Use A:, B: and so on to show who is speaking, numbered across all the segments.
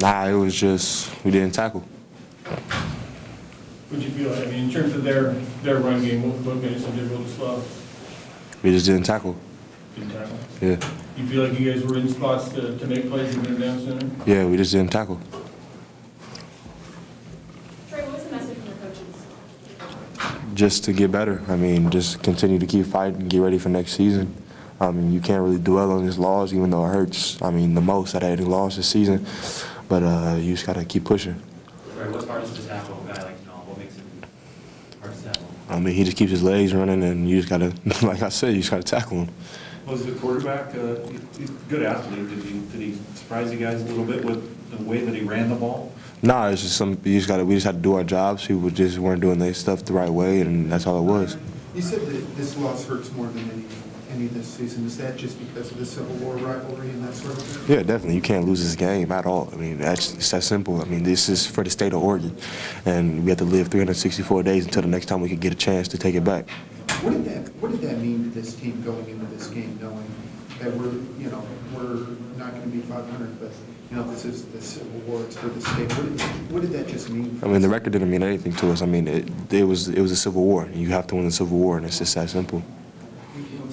A: Nah, it was just we didn't tackle.
B: Would you feel, I mean, in terms of their, their run game, what, what made it so difficult to slow?
A: We just didn't tackle.
B: Didn't tackle?
A: Yeah,
B: You feel like you guys were in spots to, to make plays and get them down sooner?
A: yeah, we just didn't tackle.
C: Troy, what's the message from the coaches?
A: Just to get better. I mean, just continue to keep fighting, get ready for next season. I mean, you can't really dwell on these laws, even though it hurts. I mean, the most that I had lost this season, but uh, you just gotta keep pushing.
D: Right, what's hardest to tackle a guy like John? What makes it hard to tackle?
A: I mean, he just keeps his legs running, and you just gotta, like I said, you just gotta tackle him.
E: Was the quarterback, uh, he's a good athlete, did he, did he surprise you guys a little bit with the way that he ran the ball?
A: Nah, it's just some. You just gotta. We just had to do our jobs. People just weren't doing their stuff the right way, and that's all it was.
F: You said that this loss hurts more than any, this season. Is that just because of the Civil War rivalry and that sort of thing?
A: Yeah, definitely. You can't lose this game at all. I mean, that's it's that simple. I mean, this is for the state of Oregon, and we have to live 364 days until the next time we can get a chance to take it back.
F: What did that, what did that mean to this team going into this game, knowing that we're, you know, we're not gonna be five hundred, but, you know, this is the Civil War, it's for the state. What did, what did that just mean?
A: I mean, the record didn't mean anything to us. I mean, it, it was it was a civil war. You have to win the civil war, and it's just that simple.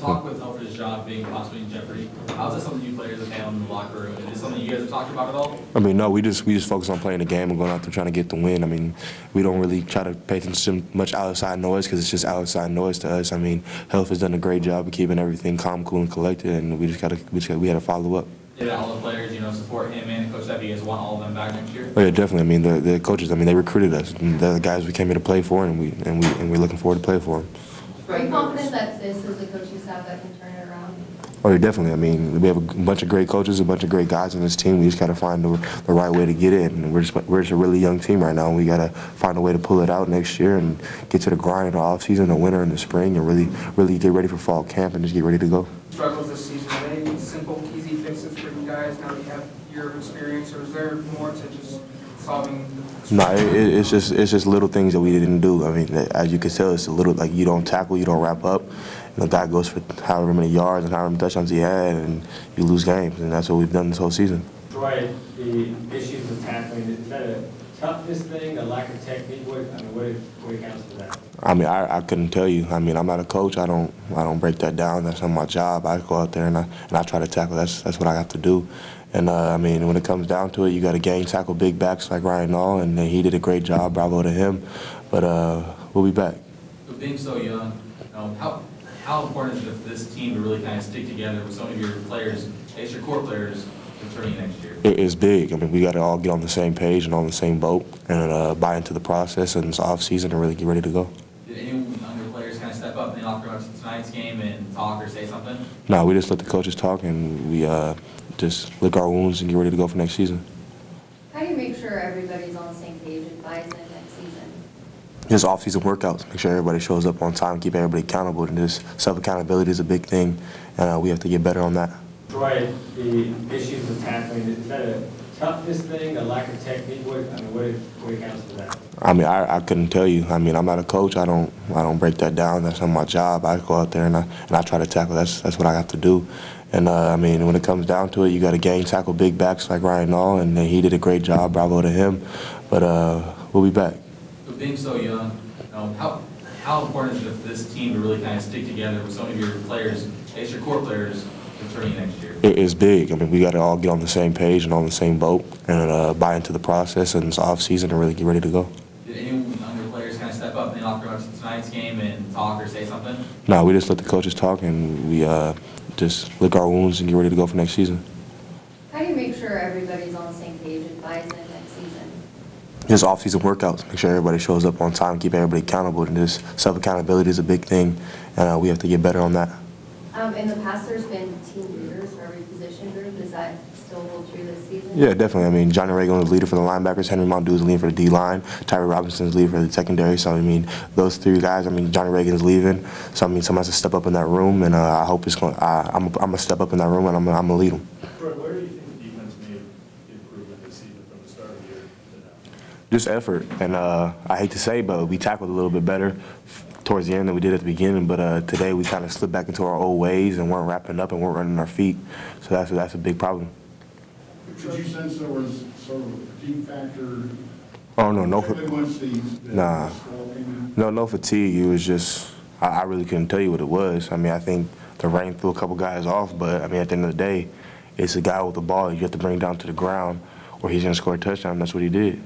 D: Talk with Helfrich's job being possibly in jeopardy. How's that something you players have handled in the locker room? Is it something you guys have talked about at all?
A: I mean, no, we just we just focus on playing the game and going out there trying to get the win. I mean, we don't really try to pay attention to much outside noise because it's just outside noise to us. I mean, Health has done a great job of keeping everything calm, cool, and collected, and we just gotta we just gotta, we had to follow up.
D: Did all the players, you know, support him and Coach Debbie? You guys want all of them back next year?
A: Oh yeah, definitely. I mean, the, the coaches. I mean, they recruited us. They're the guys we came here to play for, and we and we and we're looking forward to play for them.
C: Are you confident that this is the coaching staff that can turn it around?
A: Oh, definitely. I mean, we have a bunch of great coaches, a bunch of great guys on this team. We just got to find the, the right way to get in. And we're just we're just a really young team right now. And we got to find a way to pull it out next year and get to the grind in the off season, the winter, and the spring, and really really get ready for fall camp and just get ready to go.
G: struggles this season, are they simple, easy fixes for you guys now that you have year of experience, or is there more to just solving?
A: No, it, it- it's just it's just little things that we didn't do. I mean, as you can tell, it's a little like you don't tackle, you don't wrap up. And the guy goes for however many yards and however many touchdowns he had, and you lose games, and that's what we've done this whole season.
H: The issues with tackling, is that a toughness thing, a lack of technique? What, I mean, what, what accounts for that?
A: I mean, I, I couldn't tell you. I mean, I'm not a coach. I don't I don't break that down. That's not my job. I go out there and I and I try to tackle. That's that's what I have to do. And uh, I mean, when it comes down to it, you got to gang tackle big backs like Ryan Nall, and he did a great job. Bravo to him. But uh, we'll be back.
D: With being so young, you know, how, how important is it for this team to really kind of stick together with some of your players, least your core players, returning next year?
A: It is big. I mean, we got to all get on the same page and on the same boat, and uh, buy into the process and this off season and really get ready to go.
D: Did any of your players kind of step up in the locker room tonight's game and talk or say something?
A: No, we just let the coaches talk, and we uh, just lick our wounds and get ready to go for next season.
C: How do you make sure everybody's on the same page and buys in next season?
A: just off-season workouts. Make sure everybody shows up on time, keep everybody accountable, and just self-accountability is a big thing, and uh, we have to get better on that.
H: Troy, the issues with tackling, is that a toughness thing, a lack of technique? What, I mean, what, what accounts for that?
A: I mean, I, I couldn't tell you. I mean, I'm not a coach. I don't I don't break that down. That's not my job. I go out there and I and I try to tackle. That's that's what I have to do. And uh, I mean, when it comes down to it, you got to gang tackle big backs like Ryan Nall, and he did a great job. Bravo to him. But uh, we'll be back.
D: With being so young, you know, how, how important is it for this team to really kind of stick together with some of your players, at least your core players, returning next year?
A: It is big. I mean, we got to all get on the same page and on the same boat, and uh, buy into the process and this off season and really get ready to go.
D: Did any of your players kind of step up in the locker room after tonight's game and talk or say something?
A: No, we just let the coaches talk, and we uh, just lick our wounds and get ready to go for next season.
C: How do you make sure everybody's on the same page and buys in next season?
A: Just off-season workouts. Make sure everybody shows up on time, keep everybody accountable, and just self-accountability is a big thing, and uh, we have to get better on that.
C: Um, in the past, there's been team leaders for every position group. Does that still hold true this season?
A: Yeah, definitely. I mean, Johnny Ragin is the leader for the linebackers. Henry Mondeaux is leading for the D-line. Tyree Robinson is leading for the secondary. So, I mean, those three guys, I mean, Johnny Ragin is leaving. So, I mean, someone has to step up in that room, and uh, I hope it's going to, I'm going to step up in that room, and I'm, I'm going to lead them.
E: Where do you think the defense made improvement this season from the start of the year?
A: Just effort. And uh, I hate to say, but we tackled a little bit better towards the end than we did at the beginning. But uh, today we kind of slipped back into our old ways and weren't wrapping up and weren't running our feet. So that's, that's a big problem.
I: Did you sense there was sort of a fatigue factor?
A: Oh, no, no,
I: Particularly once the, the
A: Nah.
I: squall came in?
A: no, no fatigue. It was just, I, I really couldn't tell you what it was. I mean, I think the rain threw a couple guys off, but I mean, at the end of the day, it's a guy with the ball you have to bring down to the ground or he's gonna score a touchdown. That's what he did.